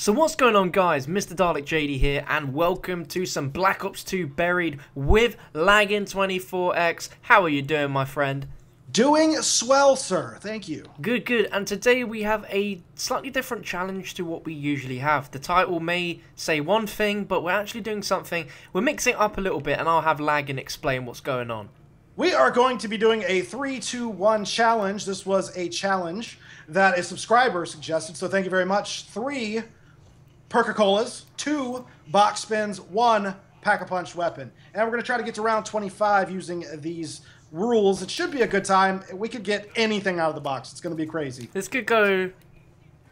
So what's going on guys, Mr. Dalek JD here and welcome to some Black Ops 2 Buried with Laggin24x. How are you doing my friend? Doing swell, sir. Thank you. Good, good. And today we have a slightly different challenge to what we usually have. The title may say one thing, but we're actually doing something. We're mixing up a little bit and I'll have Laggin explain what's going on. We are going to be doing a 3-2-1 challenge. This was a challenge that a subscriber suggested, so thank you very much. Three Perk-a-Colas, two box spins, one Pack-a-Punch weapon. And we're going to try to get to round 25 using these rules. It should be a good time. We could get anything out of the box. It's going to be crazy. This could go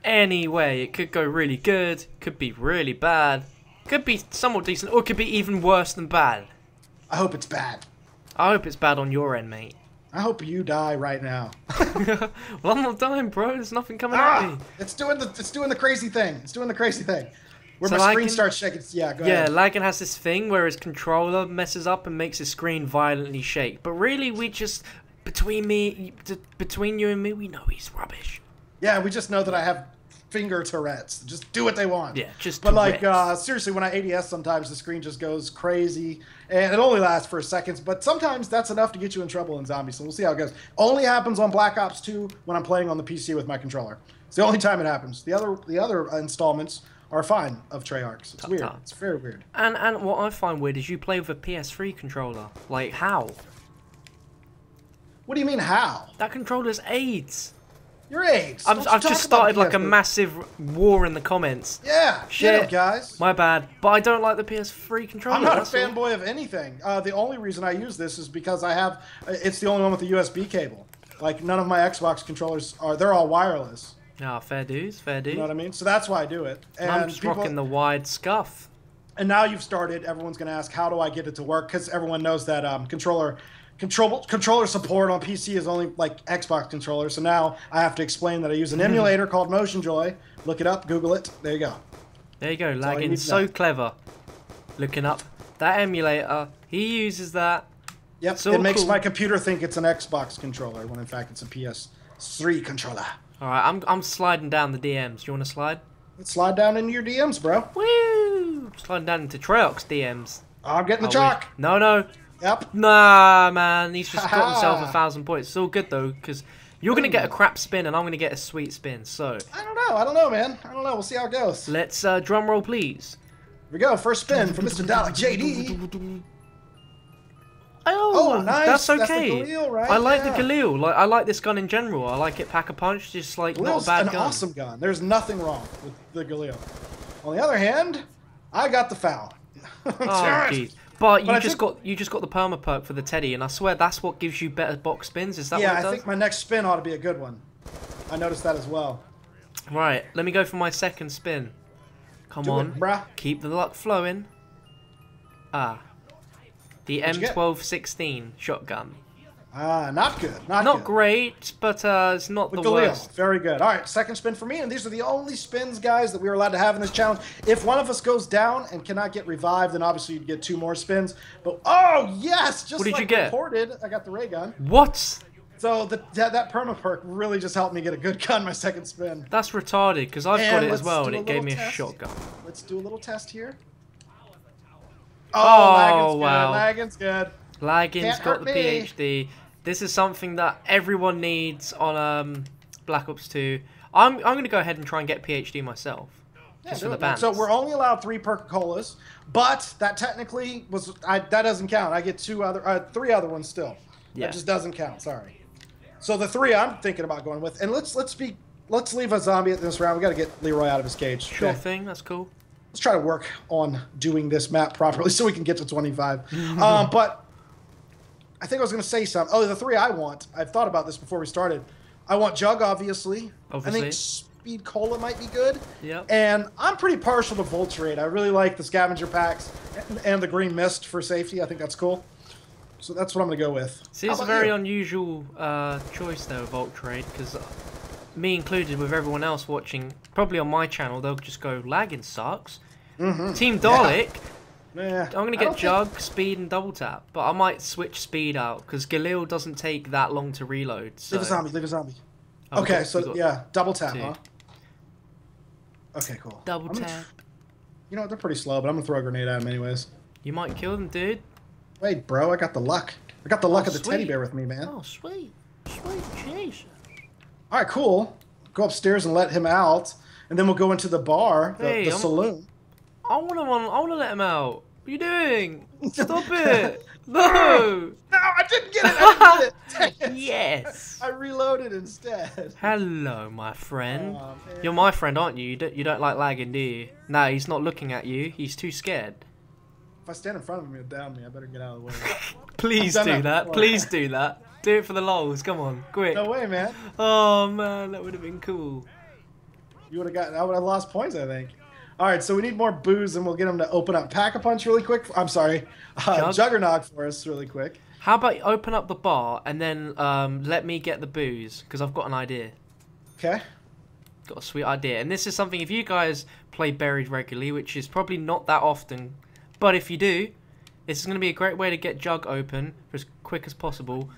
any way. It could go really good, could be really bad, could be somewhat decent, or it could be even worse than bad. I hope it's bad. I hope it's bad on your end, mate. I hope you die right now. well, I'm not dying, bro. There's nothing coming ah, at me. It's doing the it's doing the crazy thing. It's doing the crazy thing. Where So my screen starts shaking. Yeah, go Yeah, ahead. Has this thing where his controller messes up and makes his screen violently shake. But really, we just between me, between you and me, we know he's rubbish. Yeah, we just know that I have finger Tourette's. Just do what they want. Yeah, just But like, uh, seriously, when I ADS, sometimes the screen just goes crazy, and it only lasts for seconds. But sometimes that's enough to get you in trouble in zombies. So we'll see how it goes. Only happens on Black Ops 2 when I'm playing on the PC with my controller. It's the only time it happens. The other the other installments are fine of Treyarch's. It's weird. It's very weird. And and what I find weird is you play with a PS3 controller. Like how? What do you mean how? That controller's AIDS. Your age. I've, I've just started like a massive war in the comments. Yeah, Shit. 'em, guys. My bad, but I don't like the PS3 controller. I'm not a fanboy of anything. Uh, the only reason I use this is because I have. It's the only one with a USB cable. Like none of my Xbox controllers are. They're all wireless. Ah, fair dues, fair dues. You know what I mean? So that's why I do it. And I'm just people- rocking the wide scuff. And now you've started. Everyone's going to ask, how do I get it to work? Because everyone knows that um, controller. Control, controller support on PC is only like Xbox controller, so now I have to explain that I use an hmm. emulator called Motion Joy. Look it up, Google it. There you go. There you go, you lagging to so know. clever. Looking up that emulator, he uses that. Yep, So it makes cool. my computer think it's an Xbox controller when in fact it's a PS3 controller. All right, I'm I'm sliding down the DMs. Do you want to slide? Let's slide down into your DMs, bro. Woo! Sliding down into Treyarch's DMs. I'm getting the I chalk. No, no, Yep. nah, man. He's just got himself a thousand points. It's all good though, because you're gonna get a crap spin and I'm gonna get a sweet spin. So I don't know. I don't know, man. I don't know. We'll see how it goes. Let's uh, drum roll, please. we go. First spin from Mr. Dalek JD. Oh, Oh, nice. That's okay. That's. Galil, right? I like Yeah. the Galil. Like I like this gun in general. I like it pack a punch, just like not a Galil's bad an gun. awesome gun. There's nothing wrong with the Galil. On the other hand, I got the FAL. Oh, But you I just think- got you just got the perma perk for the teddy, and I swear that's what gives you better box spins. Is that yeah, what it does? Yeah, I think my next spin ought to be a good one. I noticed that as well. Right, let me go for my second spin. Come Do on, it, bruh. keep the luck flowing. Ah, the What'd you? M1216 shotgun. Ah, not good. Not, Not good. great, but uh, it's not With the worst. Very good. All right, second spin for me, and these are the only spins, guys, that we were allowed to have in this challenge. If one of us goes down and cannot get revived, then obviously you'd get two more spins. But oh yes, just What did like you get? reported, I got the ray gun. What? So the, that, that perma perk really just helped me get a good gun my second spin. That's retarded because I've got it as well, and it gave me a shotgun. Let's do a little test here. Oh, Oh, Laggins wow. good. Laggins good. Lagging's Can't got the me. PhD. This is something that everyone needs on um, Black Ops 2. I'm, I'm going to go ahead and try and get PhD myself. Yeah, just for the bands. So we're only allowed three Perk-a-Colas, but that technically was I, that doesn't count. I get two other, uh, three other ones still. Yeah. That just doesn't count. Sorry. So the three I'm thinking about going with, and let's let's be let's leave a zombie at this round. We got to get Leroy out of his cage. Sure Okay. thing, that's cool. Let's try to work on doing this map properly so we can get to 25. um, but I think I was going to say something. Oh, the three I want. I've thought about this before we started. I want Jug, obviously. obviously. I think Speed Cola might be good. Yep. And I'm pretty partial to Vulture Aid. I really like the scavenger packs and, and the green mist for safety. I think that's cool. So that's what I'm going to go with. See, it's a very you? unusual uh, choice though, with Vulture Aid because me included with everyone else watching, probably on my channel, they'll just go lagging sucks. Team Dalek, Yeah. I'm gonna get don't Jug, Speed, and Double Tap, but I might switch Speed out because Galil doesn't take that long to reload. Think, So. leave a zombie. Leave a zombie. Oh, we okay, got- so yeah, double tap, two. huh? Okay, cool. Double I'm gonna- tap. You know what? They're pretty slow, but I'm gonna throw a grenade at them anyways. You might kill them, dude. Wait, bro, I got the luck. I got the luck Oh, of the teddy bear with me, man. Oh, sweet. Sweet Jesus. All right, cool. Go upstairs and let him out, and then we'll go into the bar, the, Hey, the I'm- saloon. I wanna, want, I wanna let him out. What are you doing? Stop it. No. No, I didn't get it. I didn't get it. Yes. I reloaded instead. Hello, my friend. Oh, man. You're my friend, aren't you? You don't, you don't like lagging, do you? No, he's not looking at you. He's too scared. If I stand in front of him, he'll down me. I better get out of the way. Please do that that. Please do that. Do it for the lols. Come on, quick. no way, man. Oh man, that would have been cool. You would have gotten. I would have lost points. I think. All right, so we need more booze, and we'll get them to open up Pack a Punch really quick. I'm sorry, uh, Jug? Juggernog for us really quick. How about you open up the bar and then um, let me get the booze because I've got an idea. Okay. Got a sweet idea, and this is something if you guys play buried regularly, which is probably not that often, but if you do, this is going to be a great way to get Jug open for as quick as possible,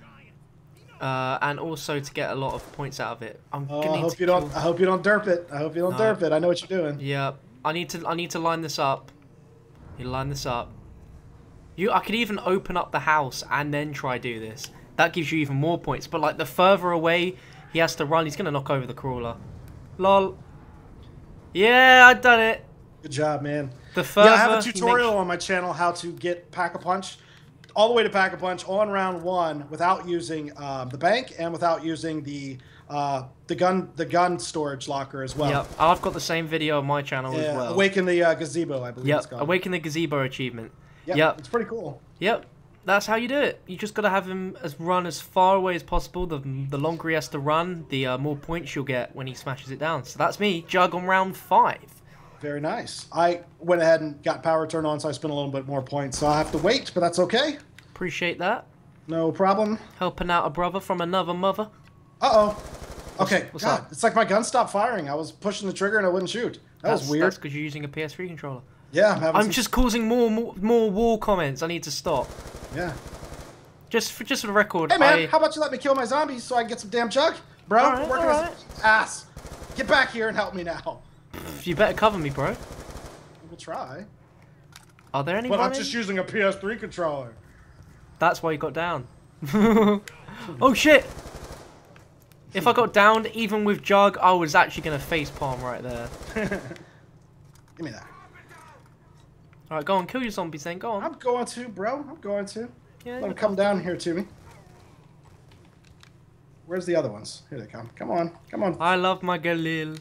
uh, and also to get a lot of points out of it. I'm Oh, gonna I hope you don't. I hope you don't derp it. I hope you don't No. derp it. I know what you're doing. Yeah, I need to. I need to line this up. You line this up. You, I could even open up the house and then try do this. That gives you even more points. But like the further away he has to run, he's gonna knock over the crawler. Lol. Yeah, I done it. Good job, man. The further. Yeah, I have a tutorial on my channel how to get Pack a Punch all the way to Pack a Punch on round one without using um, the bank and without using the uh, the gun the gun storage locker as well. Yep, I've got the same video on my channel Yeah, as well. Awaken the uh, gazebo, I believe it's Yep, called. awaken the gazebo achievement. Yep, Yep. it's pretty cool. Yep, that's how you do it. You just gotta have him as run as far away as possible. The the longer he has to run, the uh, more points you'll get when he smashes it down. So that's me, Jug on round five. Very nice. I went ahead and got power turned on, so I spent a little bit more points. So I have to wait, but that's okay. Appreciate that. No problem. Helping out a brother from another mother. Uh oh. Okay. what's God, up? it's like my gun stopped firing. I was pushing the trigger and I wouldn't shoot. That That's, was weird. That's because you're using a PS3 controller. Yeah, I'm I'm some- just causing more, more more wall comments. I need to stop. Yeah. Just for just for the record, Hey man, I how about you let me kill my zombies so I can get some damn jug, bro? All right, Working ass. Get back here and help me now. You better cover me, bro. We'll try. Are there any? But I'm just using a PS3 controller. That's why you got down. oh shit! If I got downed, even with Jug, I was actually gonna face palm right there. Give me that. All right, go on, kill your zombies then. Go on. I'm going to, bro. I'm going to. Yeah, Let them come down here to me. Where's the other ones? Here they come. Come on. Come on. I love my Galil.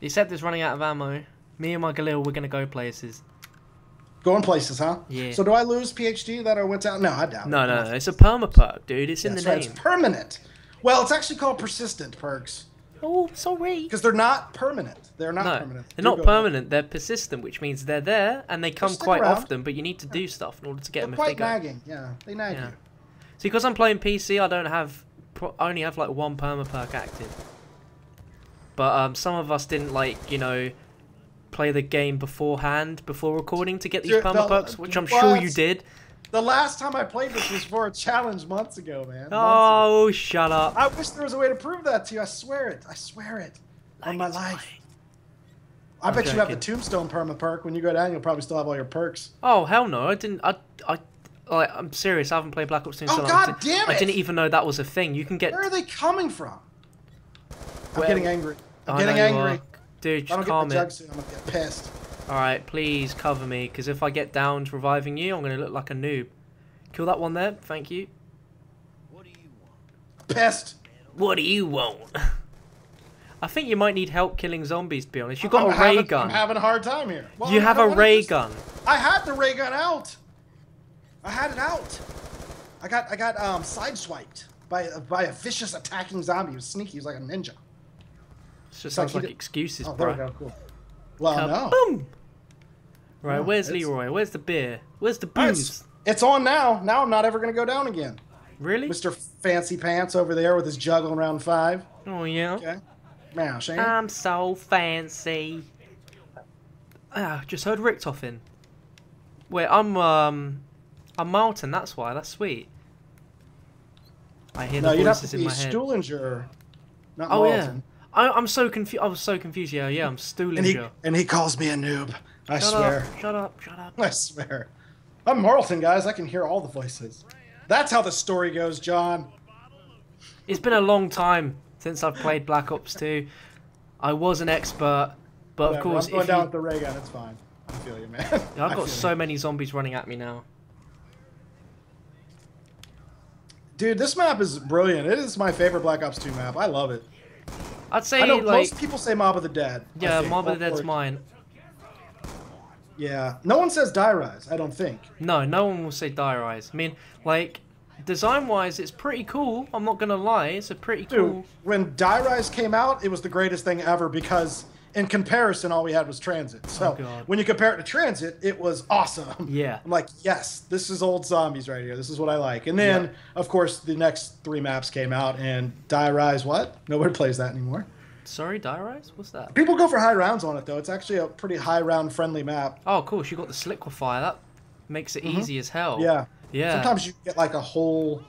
Except it's running out of ammo. Me and my Galil, we're gonna go places. Going places, huh? Yeah. So do I lose PhD that I went out? No, I doubt it. No, no, no. It's a perma perk, dude. It's in That's the right. name. It's permanent. Well, it's actually called persistent perks Oh, sorry. because they're not permanent. They're not No, permanent. they're Do not permanent. They're persistent, which means they're there and they come quite around. often. But you need to do stuff in order to get They're them if they quite go. nagging. Yeah, they nag Yeah. you. See, because I'm playing PC, I don't have, pro- I only have like one perma perk active. But um, some of us didn't like, you know, play the game beforehand before recording to get these Dude, perma perks, which I'm sure you did. The last time I played this was for a challenge months ago, man. Months ago. Oh, shut up! I wish there was a way to prove that to you. I swear it. I swear it. On my Like, life. I I'm bet you have the tombstone perma perk. When you go down, you'll probably still have all your perks. Oh hell no! I didn't. I. I. Like, I'm serious. I haven't played Black Ops 2 Oh, so long. God I didn't- I didn't even know that was a thing. You can get. Where are they coming from? I'm Where- getting angry. I'm I getting angry. Dude, If I don't just get calm my it. jug soon, I'm gonna get pissed. Alright, please cover me, because if I get downed reviving you, I'm going to look like a noob. Kill that one there, thank you. What do you want? Pissed. What do you want? I think you might need help killing zombies, to be honest. You've got I'm a ray having, gun. I'm having a hard time here. Well, you I have a wanna ray use- gun. I had the ray gun out. I had it out. I got I got um sideswiped by by a vicious attacking zombie. He was sneaky. He was like a ninja. It just sounds he like excuses, Oh, bro. we. Cool. Well, no. Boom! Right, No, where's it's- Leroy? Where's the beer? Where's the booze? It's on now. Now I'm not ever gonna go down again. Really? Mr. Fancy Pants over there with his juggle in round five. Oh, yeah. Okay. Now, Shane. I'm so fancy. Ah, just heard Richtofen. Wait, I'm um, I'm Marlton. That's why. That's sweet. I hear no, the you'd have voices to in be my head. Stuhlinger, not Oh yeah. I, I'm so confused. I was so confused. Yeah, yeah. I'm stooling And he you. and he calls me a noob. I Shut swear. up! Shut up! Shut up! I swear. I'm Marlton, guys. I can hear all the voices. That's how the story goes, John. It's been a long time since I've played Black Ops 2. I was an expert, but of course, I'm going down you, with the ray gun. It's fine. I feel you, man. Yeah, I've got so you. many zombies running at me now. Dude, this map is brilliant. It is my favorite Black Ops 2 map. I love it. I'd say I know like most people say Mob of the Dead. Yeah, Mob of the oh, Dead's or- mine. Yeah. No one says Die Rise, I don't think. No, no one will say Die Rise. I mean, like design wise, it's pretty cool. I'm not gonna lie, it's a pretty Dude, cool. when Die Rise came out, it was the greatest thing ever because in comparison, all we had was Transit. So Oh, when you compare it to Transit, it was awesome. Yeah. I'm like, yes, this is old zombies right here. This is what I like. And then, Yeah. of course, the next three maps came out, and Die Rise, what? Nobody plays that anymore. Sorry, Die Rise? What's that? People go for high rounds on it, though. It's actually a pretty high round friendly map. Oh, cool. you got the Sliquifier. That makes it easy as hell. Mm-hmm. Yeah. Yeah. Sometimes you get like a whole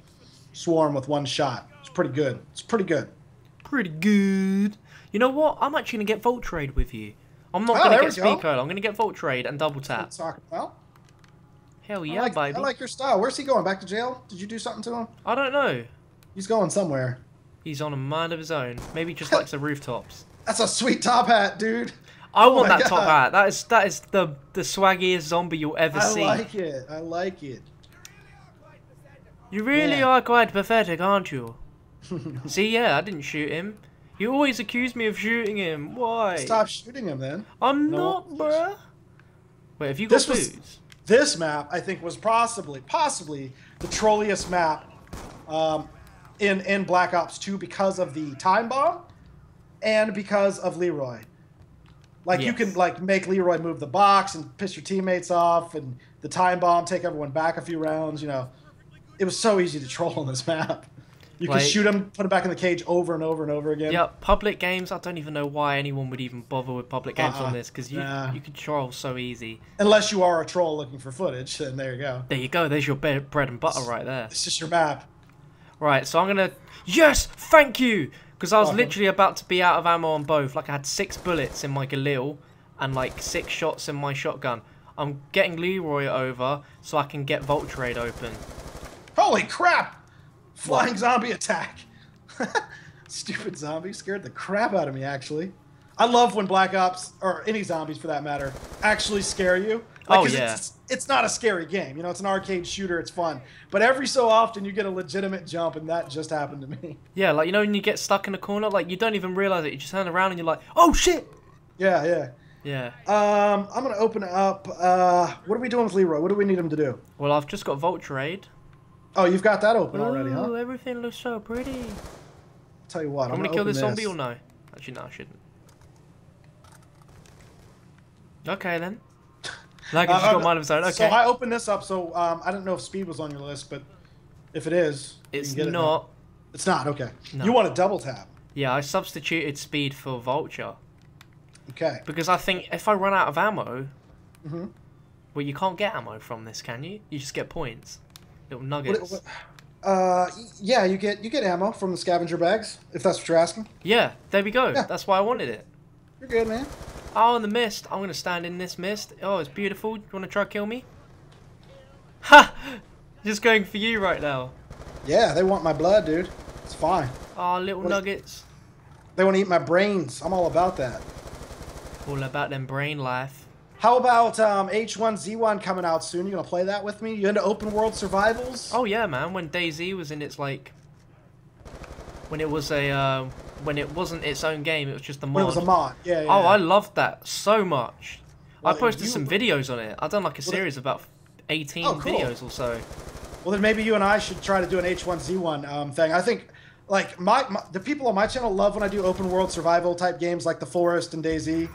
swarm with one shot. It's pretty good. It's pretty good. Pretty good. You know what? I'm actually gonna get Vulture Aid with you. I'm not Oh, gonna get we go. Speed I'm gonna get Vulture Aid and double tap. About. Hell I yeah, like, baby. I like your style. Where's he going? Back to jail? Did you do something to him? I don't know. He's going somewhere. He's on a mind of his own. Maybe just likes the rooftops. That's a sweet top hat, dude. I Oh want that top hat. That is that is the the swaggiest zombie you'll ever I see. I like it. I like it. You really Yeah. are quite pathetic, aren't you? See, yeah, I didn't shoot him. You always accuse me of shooting him. Why? Stop shooting him, then. I'm No. not, bruh. Wait, have you got This was- This map, I think, was possibly, possibly the trolliest map um, in in Black Ops 2 because of the time bomb and because of Leroy. Like you can like make Leroy move the box and piss your teammates off, and the time bomb take everyone back a few rounds. You know, it was so easy to troll on this map. You Like- can shoot him, put him back in the cage over and over and over again. Yeah, public games. I don't even know why anyone would even bother with public games Uh-uh. on this because you Nah. you can troll so easy. Unless you are a troll looking for footage, then there you go. There you go. There's your bread and butter right there. It's just your map. Right, so I'm gonna. Yes, thank you. Because I was Welcome. literally about to be out of ammo on both. Like I had six bullets in my Galil and like six shots in my shotgun. I'm getting Leroy over so I can get Vulture Aid open. Holy crap! Flying zombie attack. Stupid zombie scared the crap out of me. Actually, I love when Black Ops or any zombies for that matter actually scare you. Like, Oh, yeah. It's, it's not a scary game. You know, it's an arcade shooter. It's fun. But every so often you get a legitimate jump, and that just happened to me. Yeah, like you know when you get stuck in a corner, like you don't even realize it. You just turn around and you're like, oh shit. Yeah, yeah. Yeah. Um, I'm gonna open it up. Uh, what are we doing with Leroy? What do we need him to do? Well, I've just got Vulture Aid. Oh, you've got that open already, huh? Everything looks so pretty. Tell you what, I'm, I'm gonna gonna kill open this zombie or no? Actually, no, I shouldn't. Okay then. Like I just Uh, got mine of his. Okay. So I opened this up. So um, I don't know if speed was on your list, but if it is, you it's can get it now. not. It's not okay. No. You want a double tap? Yeah, I substituted speed for vulture Okay. because I think if I run out of ammo, Mhm. well, you can't get ammo from this, can you? You just get points, little What, nuggets. what, uh, yeah, you get you get ammo from the scavenger bags if that's what you're asking. Yeah, there we go. Yeah. That's why I wanted it. You're good, man. Oh, in the mist. I'm gonna stand in this mist. Oh, it's beautiful. You wanna try kill me? Ha! Just going for you right now. Yeah, they want my blood, dude. It's fine. Oh, little What- nuggets. They want to eat my brains. I'm all about that. All about them brain life. How about um, H1Z1 coming out soon? You gonna play that with me? You into open world survivals? Oh yeah, man. When DayZ was in its like, when it was a, uh, when it wasn't its own game, it was just a mod. when it was a mod. Yeah, yeah. Oh, I loved that so much. Well, I posted you- some videos on it. I've done like a Well, series of about 18 Oh, cool. videos or so. Well, then maybe you and I should try to do an H1Z1 um, thing. I think, like, my, my the people on my channel love when I do open world survival type games like The Forest and DayZ.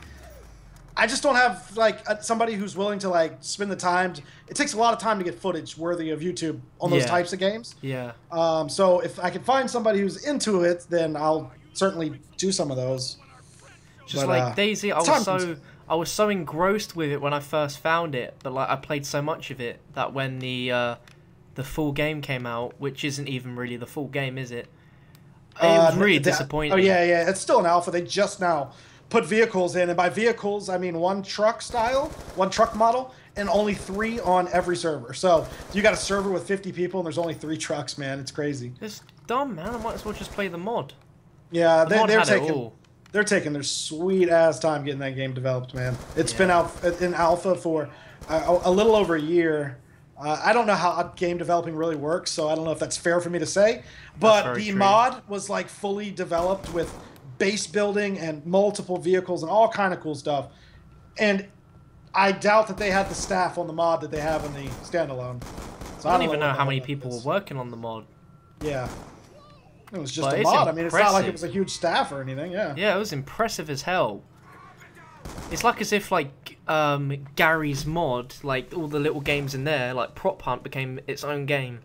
I just don't have like somebody who's willing to like spend the time. To, it takes a lot of time to get footage worthy of YouTube on those Yeah. types of games. Yeah. Um, so if I can find somebody who's into it, then I'll certainly do some of those. Just But, like uh, DayZ, I was so. I was so engrossed with it when I first found it, but like I played so much of it that when the uh, the full game came out, which isn't even really the full game, is it? was Uh, really the- disappointing. Oh yeah, yeah. It's still an alpha. They just now put vehicles in, and by vehicles I mean one truck style, one truck model, and only three on every server. So you got a server with 50 people, and there's only three trucks. Man, it's crazy. It's dumb, man. I might as well just play the mod. Yeah, The they, they're taking they're taking their sweet ass time getting that game developed, man. It's been out in alpha for a, a little over a year. Uh, I don't know how game developing really works, so I don't know if that's fair for me to say. But the true. mod was like fully developed with base building and multiple vehicles and all kind of cool stuff. And I doubt that they had the staff on the mod that they have in the standalone. So I don't even know what how many people were working on the mod. Yeah. It was just But a mod. I mean, it's not like it was a huge staff or anything. Yeah. Yeah, it was impressive as hell. It's like as if like um, Garry's Mod, like all the little games in there, like Prop Hunt became its own game.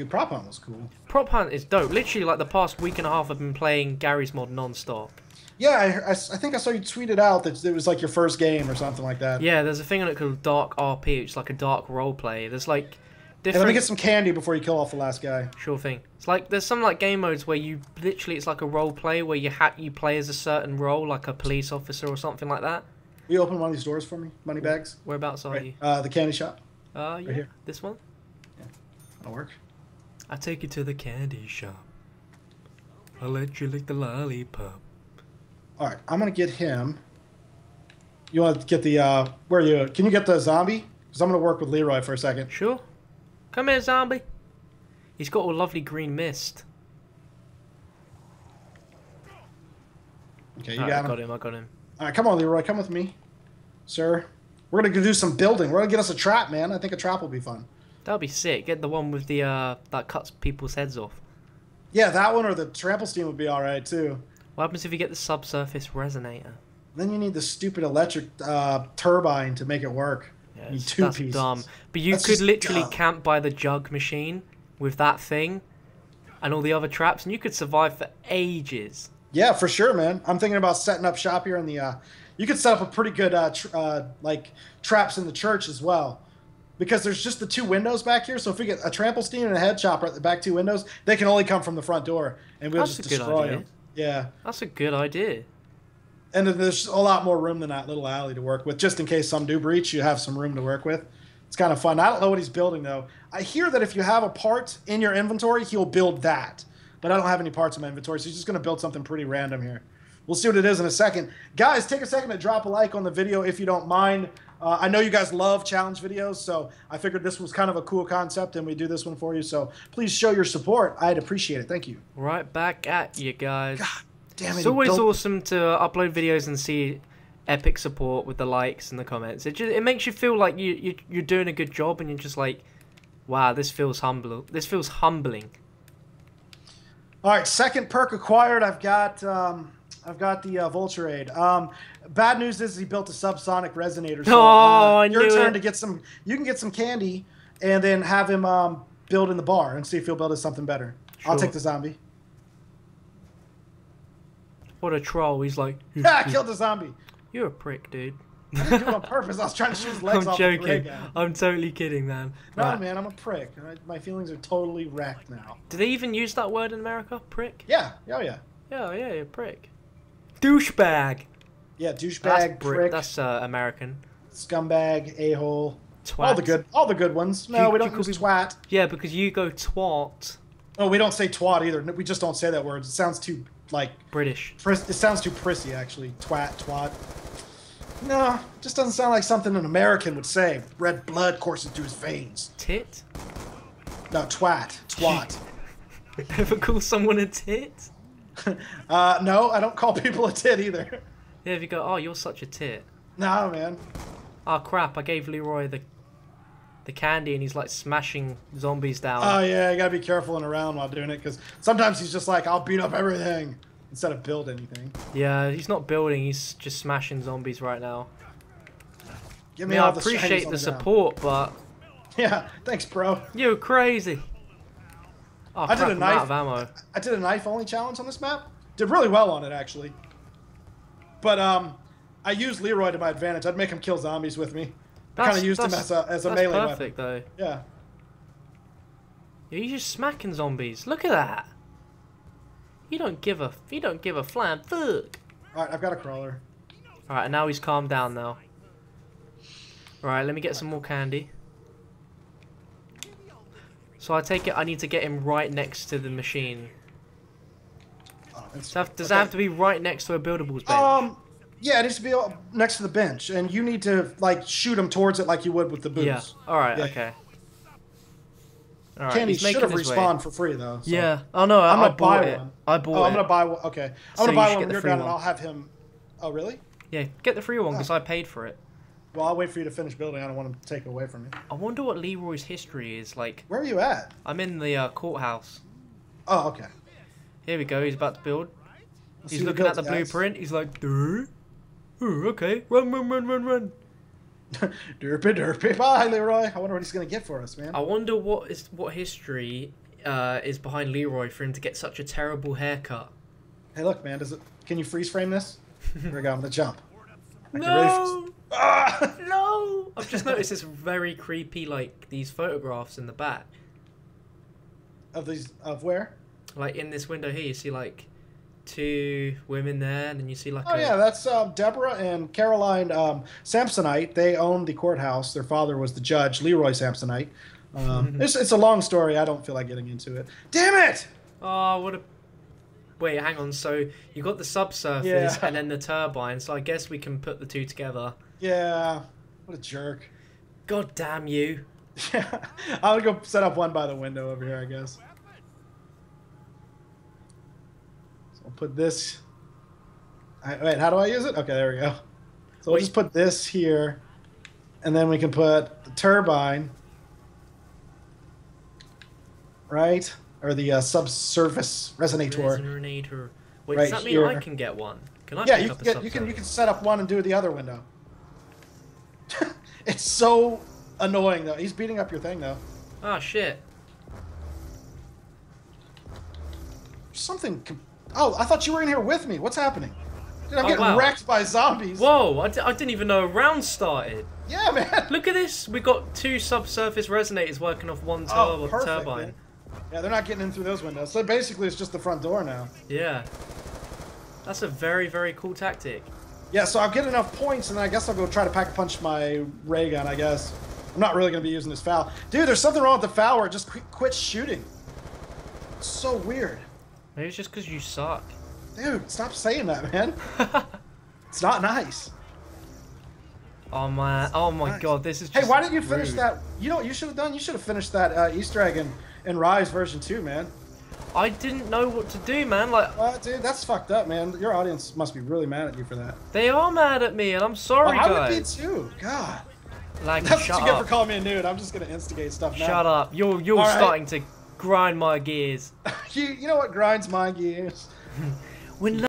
Dude, Prop Hunt was cool. Prop Hunt is dope. Literally, like the past week and a half, I've been playing Garry's Mod non-stop. Yeah, I, I, I think I saw you tweeted out that it was like your first game or something like that. Yeah, there's a thing on it called Dark RP, which is like a dark role play. There's like Hey, different. let me get some candy before you kill off the last guy. Sure thing. It's like there's some like game modes where you literally it's like a role play where you ha- you play as a certain role, like a police officer or something like that. Will you open one of these doors for me? Money bags? Whereabouts are you? Uh, the candy shop. Uh, yeah, here. this one. Yeah, that'll work. I take you to the candy shop. I'll let you lick the lollipop. All right, I'm gonna get him. You want to get the? uh Where are you? Can you get the zombie? Because I'm gonna work with Leroy for a second. Sure. Come here, zombie. He's got a lovely green mist. Okay, you got I him. got him. I got him. All right, come on, Leroy, come with me, sir. We're gonna do some building. We're gonna get us a trap, man. I think a trap will be fun. That'll be sick. Get the one with the uh that cuts people's heads off. Yeah, that one or the trample steam would be all right too. What happens if you get the subsurface resonator? Then you need the stupid electric uh, turbine to make it work. Yeah, two that's pieces. dumb. But you That's could literally dumb. camp by the jug machine with that thing and all the other traps, and you could survive for ages. Yeah, for sure, man. I'm thinking about setting up shop here in the. Uh, you could set up a pretty good uh, tr- uh, like traps in the church as well, because there's just the two windows back here. So if we get a trample steam and a head chopper at the back two windows, they can only come from the front door, and we'll That's just destroy them. Yeah, That's a good idea. and then there's a lot more room than that little alley to work with, just in case some do breach. You have some room to work with. It's kind of fun. I don't know what he's building though. I hear that if you have a part in your inventory, he'll build that. But I don't have any parts in my inventory, so he's just going to build something pretty random here. We'll see what it is in a second. Guys, take a second to drop a like on the video if you don't mind. Uh, I know you guys love challenge videos, so I figured this was kind of a cool concept, and we do this one for you. So please show your support. I'd appreciate it. Thank you. Right back at you guys. God damn it! It's always built- awesome to upload videos and see epic support with the likes and the comments. It just, it makes you feel like you, you you're doing a good job, and you're just like, wow, this feels humble. This feels humbling. All right, second perk acquired. I've got um, I've got the uh, Vulture Aid. Um, bad news is he built a subsonic resonator. So, Oh, uh, your turn it. to get some. You can get some candy, and then have him um, build in the bar and see if he'll build us something better. I'll take the zombie. What a troll. He's like, Ah, I killed the zombie. you're a prick, dude. I didn't do it on purpose. I was trying to shoot his legs I'm off the joking. I'm totally kidding, man. No, Right. man, I'm a prick. My feelings are totally wrecked now. Do they even use that word in America? Prick? Yeah, oh yeah, Yeah, yeah, you're a prick. Douchebag. yeah. Douchebag, Brit- prick, That's uh, American. scumbag, a hole. Twat. All the good, all the good ones. No, You- we don't use be- twat. Yeah, because you go twat. Oh, we don't say twat either. We just don't say that word. It sounds too like British. pris- it sounds too prissy actually. Twat, twat. No, just doesn't sound like something an American would say. Red blood courses through his veins. Tit? No, twat, twat. Ever call someone a tit? uh, no, I don't call people a tit either. Yeah, if you go, oh, you're such a tit. No, man. Oh crap! I gave Leroy the the candy, and he's like smashing zombies down. Oh yeah, you gotta be careful and around while doing it because sometimes he's just like, I'll beat up everything instead of build anything. yeah, he's not building; he's just smashing zombies right now. Give I me mean, I all the appreciate the ground. support, but Yeah, thanks, bro. you're crazy. Oh, I did a knife- out of ammo. I did a knife only challenge on this map. Did really well on it actually. But um, I used Leroy to my advantage. I'd make him kill zombies with me. I kind of used him as a as a That's melee weapon. perfect, though. Yeah. Yeah, You're just smacking zombies. Look at that. You don't give a you don't give a flying fuck. All right, I've got a crawler. All right, now he's calmed down now. All right, let me get some more candy. So I take it I need to get him right next to the machine. Oh, Does, that, does okay. that have to be right next to a buildables bench? Um, yeah, it needs to be next to the bench, and you need to like shoot him towards it like you would with the boots. yeah. All right. Yeah. Okay. All right. Candy should have his way. respawned for free though. so- Yeah. Oh no, I, I'm gonna buy it. one. I bought Oh, it. I'm gonna buy one. Okay, I'm So gonna buy one you're done, and one. I'll have him. Oh, really? Yeah, get the free one because I paid for it. Well, I'll wait for you to finish building. I don't want him to take away from you. I wonder what Leroy's history is like. Where are you at? I'm in the uh, courthouse. Oh, okay. Here we go. He's about to build. Let's He's looking at the guys. blueprint. He's like, "Duh? Oh, okay, run, run, run, run, run. derpy, derpy. Bye, Leroy. I wonder what he's gonna get for us, man. I wonder what is what history uh, is behind Leroy for him to get such a terrible haircut. Hey, look, man. Does it? Can you freeze frame this? Here we go. I'm jump. You ready for- No, Ah! no. I've just noticed this very creepy, like these photographs in the back. Of these, of where? Like in this window here, you see like two women there, and then you see like Oh a yeah, that's um, Deborah and Caroline um, Samsonite. They owned the courthouse. Their father was the judge, Leroy Samsonite. Um, it's, it's a long story. I don't feel like getting into it. Damn it! Oh, what a. Wait, hang on. So you got the subsurface Yeah. and then the turbine. So I guess we can put the two together. Yeah, what a jerk. God damn you! Yeah, I'll go set up one by the window over here, I guess. So I'll put this. I, wait, how do I use it? Okay, there we go. So we'll just put this here, and then we can put the turbine, right, or the uh, subsurface resonator. Resonator. Wait, Right does that mean I can get one? Can I Yeah, pick you up can get you can you can set up one and do the other window. It's so annoying though. He's beating up your thing though. Oh shit! Something. Oh, I thought you were in here with me. What's happening? Dude, I'm Oh, getting wow. wrecked by zombies. Whoa! I, d- I didn't even know a round started. Yeah, man. Look at this. We've got two subsurface resonators working off one tur- Oh, perfect. turbine. man. Yeah, they're not getting in through those windows. So basically, it's just the front door now. Yeah. That's a very very cool tactic. Yeah, so I'll get enough points, and then I guess I'll go try to pack a punch my ray gun. I guess I'm not really gonna be using this FAL, dude. There's something wrong with the FAL where it just quit, quits shooting. It's so weird, Maybe it's just because you suck. dude. Stop saying that, man. It's not nice. oh my! Oh my Nice. god! This is. Hey, why didn't you finish rude. that? You know what you should have done? You should have finished that uh, Easter egg in, in Rise version 2, man. I didn't know what to do, man. Like Uh, dude, that's fucked up, man. Your audience must be really mad at you for that. they are mad at me, and I'm sorry, Oh, I would be guys. too. God. Like, That's shut what you get for calling me a nude. I'm just gonna instigate stuff now. Shut up. You're you're All right. starting to grind my gears. you, you know what grinds my gears? When